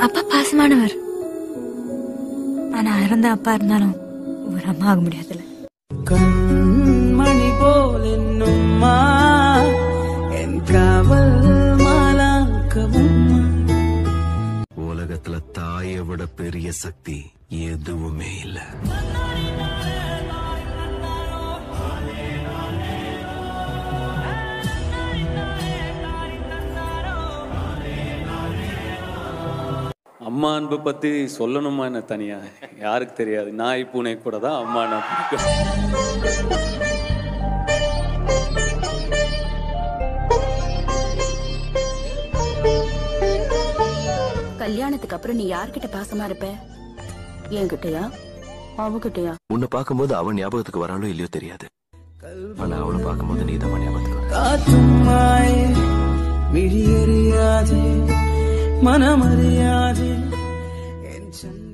அப்பா பாசமானவர். ஆனா இறந்த அப்பா இருந்தாலும் ஒரு அம்மா ஆக முடியாதுல்ல. கண்மணி போல் என்னும்மா என் காவல் மாலாக்கவும் உலகத்துல தாயை விட பெரிய சக்தி எதுவுமே இல்ல. அம்மா அன்பு பத்தி சொல்லணுமா என்ன தனியா? யாருக்கு தெரியாது. நாய் பூனை கூட தான் அம்மா நான் கல்யாணத்துக்கு அப்புறம் நீ யார்கிட்ட பாசமா இருப்ப? என்கிட்டயா? அவகிட்டயா? உன்னை பார்க்கும்போது அவன் ஞாபகத்துக்கு வரானோ இல்லையோ தெரியாது. ஆனா அவளை பார்க்கும்போது நீ தான் ஞாபகத்துக்கு மனமறியாதே என் சங்கி